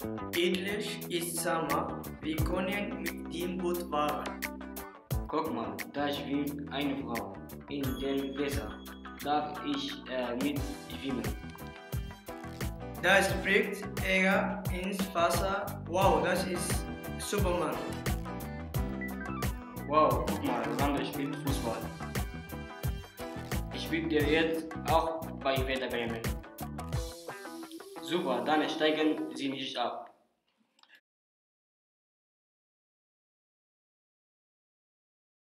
Endlich ist Sommer, wir können mit dem Boot fahren. Guck mal, da schwimmt eine Frau in dem Wasser. Darf ich äh, mit schwimmen? Da springt er ins Wasser. Wow, das ist Superman. Wow, guck mal, Sandra spielt Fußball. Ich will dir jetzt auch bei Bremen. Super, dann steigen Sie nicht ab.